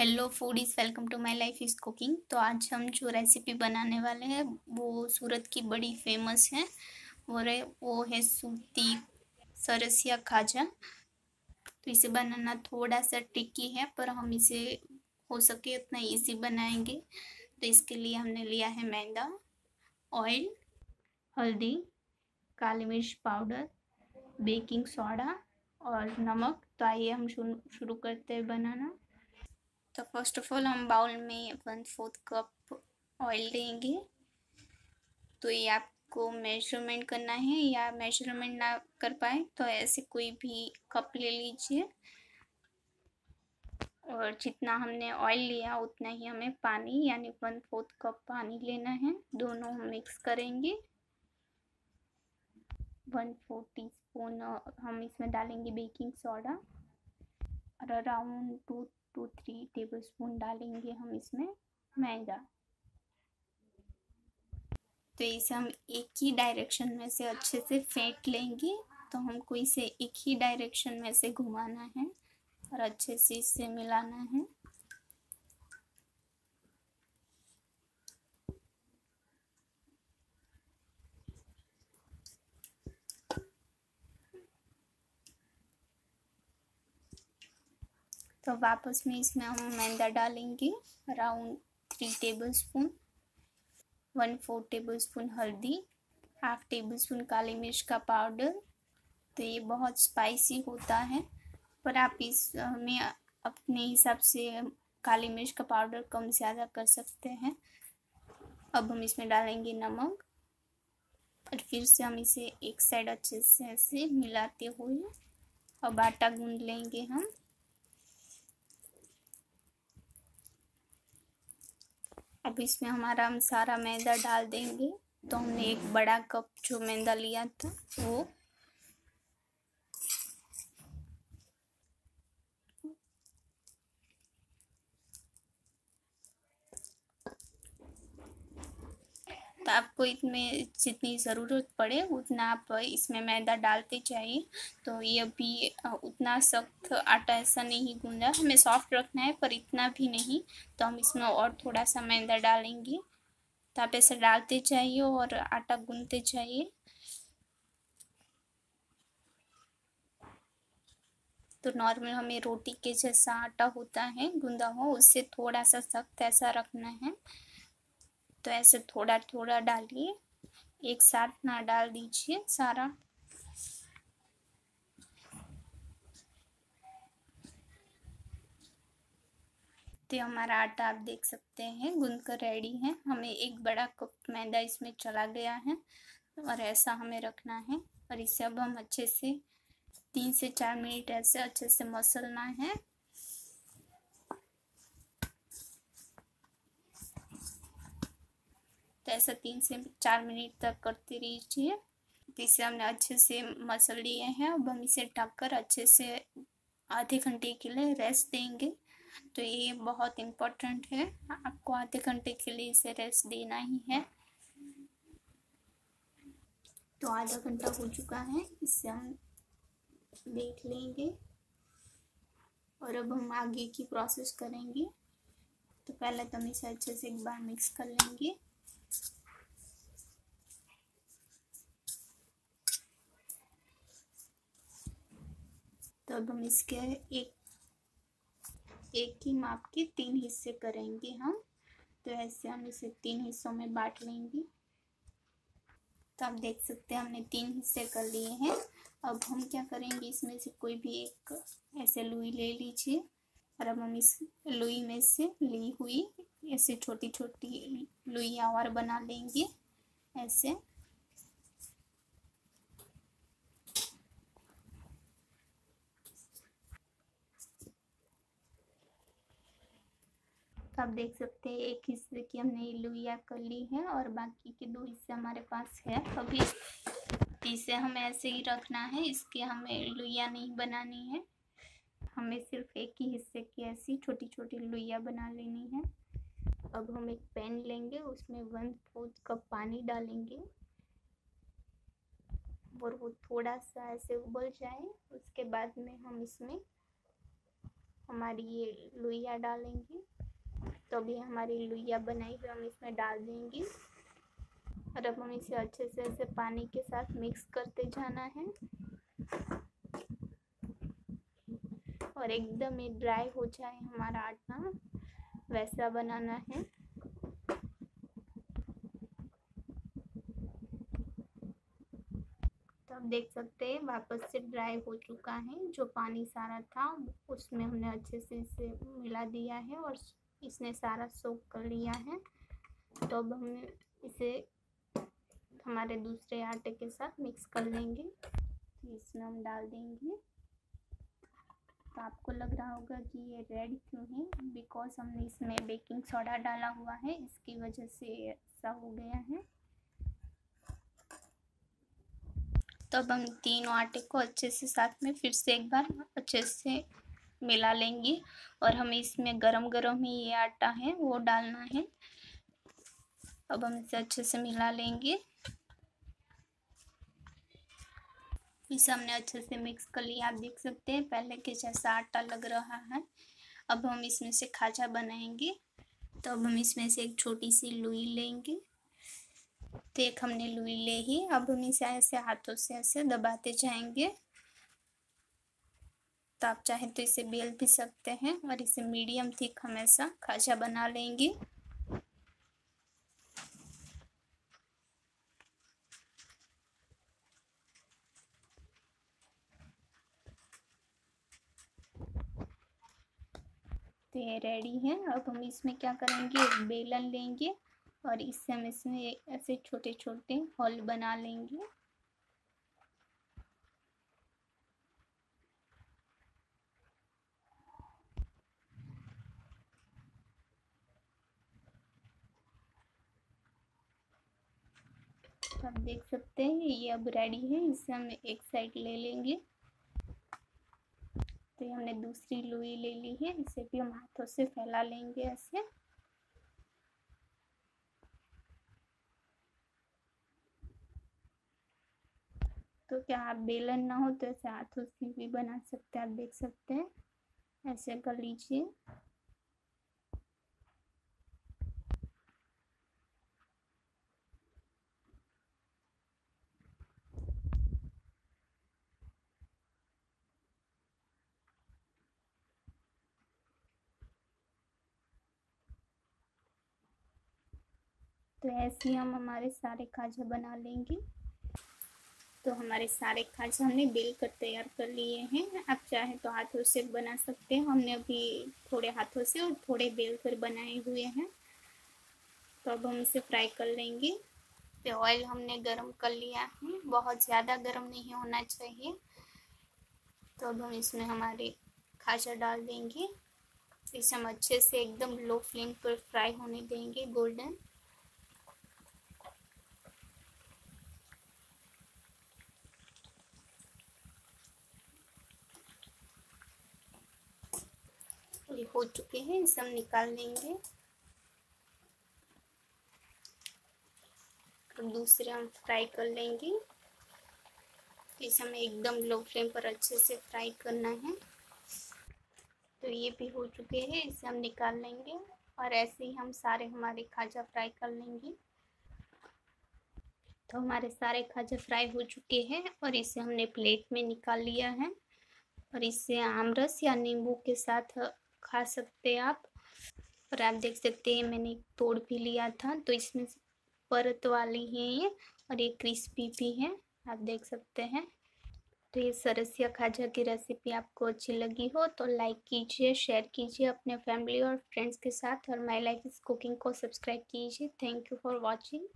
Hello foodies, welcome to My Life Is Cooking. तो आज हम जो रेसिपी बनाने वाले हैं, वो सूरत की बड़ी फ़ेमस है, वो रे, वो है सूती सरसिया खाजा। तो इसे बनाना थोड़ा सा टिकी है, पर हम इसे हो सके उतना इजी बनाएँगे। तो इसके लिए हमने लिया है मैदा ऑयल हल्दी, काली मिर्च पाउडर, बेकिंग सोडा और नमक। तो आइए हम शुरू करते हैं बनाना। तो फ़र्स्ट ऑफ़ ऑल हम बाउल में वन फोर्थ कप ऑयल देंगे। तो ये आपको मेज़रमेंट करना है, या मेज़रमेंट ना कर पाए तो ऐसे कोई भी कप ले लीजिए। और जितना हमने ऑयल लिया, उतना ही हमें पानी, यानी वन फोर्थ कप पानी लेना है। दोनों हम मिक्स करेंगे। वन फोर टी स्पून हम इसमें डालेंगे बेकिंग सोडा और around two two three tablespoon डालेंगे हम इसमें मैदा। तो इसे हम एक ही डायरेक्शन में से अच्छे से फेंट लेंगे। तो हमको इसे एक ही डायरेक्शन में से घुमाना है और अच्छे से इसे मिलाना है। तो वापस में इसमें हम मैदा डालेंगे around three tablespoon one four tablespoon हल्दी हाफ़ टेबल स्पून काली मिर्च का पाउडर तो ये बहुत स्पाइसी होता है। पर आप इसमें अपने हिसाब से काली मिर्च का पाउडर कम ज़्यादा कर सकते हैं। अब हम इसमें डालेंगे नमक, और फिर से हम इसे एक साइड अच्छे से ऐसे मिलाते हुए, अब आटा गूंद लेंगे हम। इसमें हमारा हम सारा मैदा डाल देंगे। तो हमने एक बड़ा कप जो मैदा लिया था, वो आपको इसमें जितनी ज़रूरत पड़े, उतना आप इसमें मैदा डालते जाइए। तो ये भी उतना सख्त आटा ऐसा नहीं गूंदा हमें सॉफ्ट रखना है, पर इतना भी नहीं। तो हम इसमें और थोड़ा सा मैदा डालेंगे। तो आप ऐसे डालते जाइए और आटा गूंदते जाइए। तो नॉर्मल हमें रोटी के जैसा आटा होता है गूंदा हो, उससे थोड़ा सा सख्त ऐसा रखना है। तो ऐसे थोड़ा थोड़ा डालिए। एक साथ ना डाल दीजिए सारा। तो हमारा आटा आप देख सकते हैं गूंद कर रेडी है। हमें एक बड़ा कप मैदा इसमें चला गया है और ऐसा हमें रखना है और इसे अब हम अच्छे से तीन से चार मिनट ऐसे अच्छे से मसलना है। ऐसा तीन से चार मिनट तक करते रहिए। तो इसे हमने अच्छे से मसल लिए हैं, अब हम इसे ढककर अच्छे से आधे घंटे के लिए रेस्ट देंगे। तो ये बहुत इम्पोर्टेंट है। आपको आधे घंटे के लिए इसे रेस्ट देना ही है। तो आधा घंटा हो चुका है इससे हम देख लेंगे। और अब हम आगे की प्रोसेस करेंगे। तो पहले तो हम इसे अच्छे से एक बार मिक्स कर लेंगे। तो अब हम इसके एक एक ही माप के तीन हिस्से करेंगे हम। तो ऐसे हम इसे तीन हिस्सों में बांट लेंगे। तो आप देख सकते हैं हमने तीन हिस्से कर लिए हैं। अब हम क्या करेंगे, इसमें से कोई भी एक ऐसे लुई ले लीजिए। और अब हम इस लुई में से ली हुई ऐसे छोटी छोटी लुइया और बना लेंगे, ऐसे। तो आप देख सकते हैं, एक हिस्से की हमने लुइया कर ली है और बाकी के दो हिस्से हमारे पास है। अभी इसे हमें ऐसे ही रखना है, इसके हमें लुइया नहीं बनानी है। हमें सिर्फ़ एक ही हिस्से की ऐसी छोटी छोटी लुइया बना लेनी है। अब हम एक पैन लेंगे, उसमें वन फोर्थ कप पानी डालेंगे। और वो थोड़ा सा ऐसे उबल जाए, उसके बाद में हम इसमें हमारी ये लुइया डालेंगे। तो अभी हमारी लुइया बनाई हुई, हम इसमें डाल देंगे। और अब हम इसे अच्छे से ऐसे पानी के साथ मिक्स करते जाना है। और एकदम ये ड्राई हो जाए हमारा आटा। वैसा बनाना है। तो आप देख सकते हैं, वापस से ड्राई हो चुका है। जो पानी सारा था, उसमें हमने अच्छे से इसे मिला दिया है और इसने सारा सोख कर लिया है। तो अब हम इसे हमारे दूसरे आटे के साथ मिक्स कर लेंगे। इसमें हम डाल देंगे। आपको लग रहा होगा कि ये रेड क्यों है? बिकॉज़ हमने इसमें बेकिंग सोडा डाला हुआ है, इसकी वजह से ऐसा हो गया है। तो अब हम तीनों आटे को अच्छे से साथ में फिर से एक बार अच्छे से मिला लेंगे। और हमें इसमें गरम गरम ही ये आटा है, वो डालना है। अब हम इसे अच्छे से मिला लेंगे। इसे हमने अच्छे से मिक्स कर लिया। आप देख सकते हैं, पहले के जैसा आटा लग रहा है। अब हम इसमें से खाजा बनाएँगे। तो अब हम इसमें से एक छोटी सी लुई लेंगे। तो एक हमने लुई ले ही। अब हम इसे ऐसे हाथों से ऐसे दबाते जाएँगे। तो आप चाहे तो इसे बेल भी सकते हैं और इसे मीडियम थिक हमेशा खाजा बना लेंगे। तो ये रेडी है। अब हम इसमें क्या करेंगे? बेलन लेंगे और इससे हम इसमें ऐसे छोटे छोटे हॉल बना लेंगे। आप देख सकते हैं, ये अब रेडी है। इसे हम एक साइड ले लेंगे। तो ये हमने दूसरी लुई ले ली है, इसे भी हम हाथों से फैला लेंगे ऐसे। तो क्या आप बेलन ना हो तो ऐसे हाथों से भी बना सकते हैं, आप देख सकते हैं। ऐसे कर लीजिए। तो ऐसे ही हम हमारे सारे खाजा बना लेंगे। तो हमारे सारे खाजा हमने बेल कर तैयार कर लिए हैं। आप चाहे तो हाथों से बना सकते हैं। हमने अभी थोड़े हाथों से और थोड़े बेल कर बनाए हुए हैं। तो अब हम इसे फ्राई कर लेंगे। तो ऑयल हमने गरम कर लिया है। बहुत ज़्यादा गरम नहीं होना चाहिए। तो अब हम इसमें हमारे खाजा डाल देंगे। इसे हम अच्छे से एकदम लो फ्लेम पर फ्राई होने देंगे गोल्डन ये हो चुके हैं, इसे हम निकाल लेंगे। अब दूसरे हम फ्राई कर लेंगे। इसे हमें एकदम लो फ्लेम पर अच्छे से फ्राई करना है। तो ये भी हो चुके हैं, इसे हम निकाल लेंगे। और ऐसे ही हम सारे हमारे खाजा फ्राई कर लेंगे। तो हमारे सारे खाजा फ्राई हो चुके हैं और इसे हमने प्लेट में निकाल लिया है। और इसे आमरस या नींबू के साथ खा सकते हैं आप। और आप देख सकते हैं मैंने तोड़ भी लिया था तो इसमें परत वाली है ये और ये क्रिस्पी भी है, आप देख सकते हैं। तो ये सरसिया खाजा की रेसिपी आपको अच्छी लगी हो तो लाइक कीजिए, शेयर कीजिए अपने फैमिली और फ्रेंड्स के साथ और माई लाइफ इस कुकिंग को सब्सक्राइब कीजिए। Thank you for watching.